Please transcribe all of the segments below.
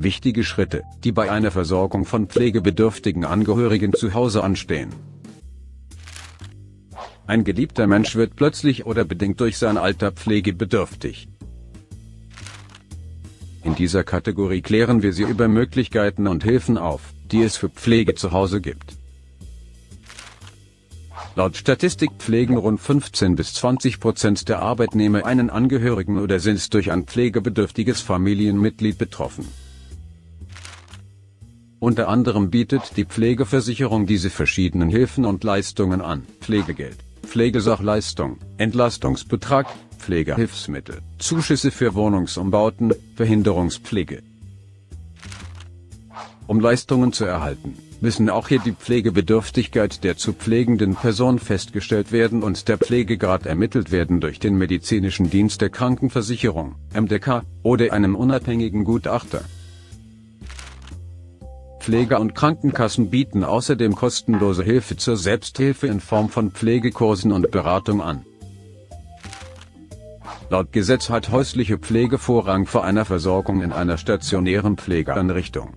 Wichtige Schritte, die bei einer Versorgung von pflegebedürftigen Angehörigen zu Hause anstehen. Ein geliebter Mensch wird plötzlich oder bedingt durch sein Alter pflegebedürftig. In dieser Kategorie klären wir Sie über Möglichkeiten und Hilfen auf, die es für Pflege zu Hause gibt. Laut Statistik pflegen rund 15 bis 20 Prozent der Arbeitnehmer einen Angehörigen oder sind durch ein pflegebedürftiges Familienmitglied betroffen. Unter anderem bietet die Pflegeversicherung diese verschiedenen Hilfen und Leistungen an. Pflegegeld, Pflegesachleistung, Entlastungsbetrag, Pflegehilfsmittel, Zuschüsse für Wohnungsumbauten, Behinderungspflege. Um Leistungen zu erhalten, müssen auch hier die Pflegebedürftigkeit der zu pflegenden Person festgestellt werden und der Pflegegrad ermittelt werden durch den medizinischen Dienst der Krankenversicherung, MDK, oder einem unabhängigen Gutachter. Pfleger und Krankenkassen bieten außerdem kostenlose Hilfe zur Selbsthilfe in Form von Pflegekursen und Beratung an. Laut Gesetz hat häusliche Pflege Vorrang vor einer Versorgung in einer stationären Pflegeeinrichtung.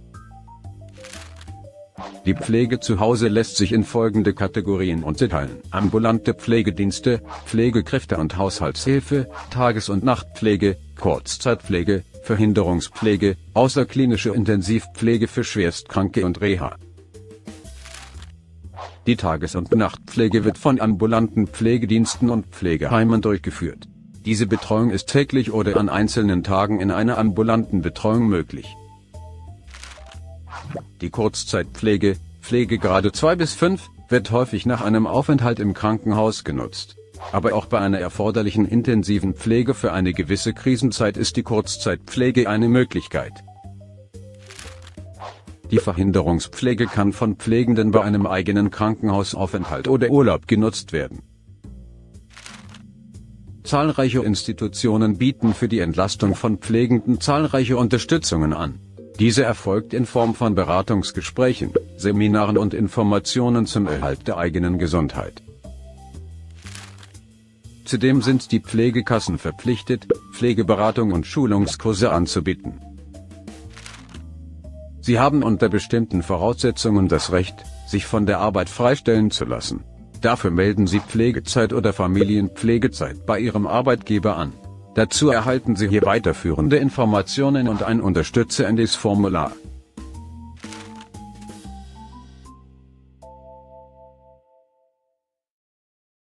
Die Pflege zu Hause lässt sich in folgende Kategorien unterteilen. Ambulante Pflegedienste, Pflegekräfte und Haushaltshilfe, Tages- und Nachtpflege, Kurzzeitpflege, Verhinderungspflege, außerklinische Intensivpflege für Schwerstkranke und Reha. Die Tages- und Nachtpflege wird von ambulanten Pflegediensten und Pflegeheimen durchgeführt. Diese Betreuung ist täglich oder an einzelnen Tagen in einer ambulanten Betreuung möglich. Die Kurzzeitpflege, Pflegegrade 2 bis 5, wird häufig nach einem Aufenthalt im Krankenhaus genutzt. Aber auch bei einer erforderlichen intensiven Pflege für eine gewisse Krisenzeit ist die Kurzzeitpflege eine Möglichkeit. Die Verhinderungspflege kann von Pflegenden bei einem eigenen Krankenhausaufenthalt oder Urlaub genutzt werden. Zahlreiche Institutionen bieten für die Entlastung von Pflegenden zahlreiche Unterstützungen an. Diese erfolgt in Form von Beratungsgesprächen, Seminaren und Informationen zum Erhalt der eigenen Gesundheit. Zudem sind die Pflegekassen verpflichtet, Pflegeberatung und Schulungskurse anzubieten. Sie haben unter bestimmten Voraussetzungen das Recht, sich von der Arbeit freistellen zu lassen. Dafür melden Sie Pflegezeit oder Familienpflegezeit bei Ihrem Arbeitgeber an. Dazu erhalten Sie hier weiterführende Informationen und ein unterstützendes Formular.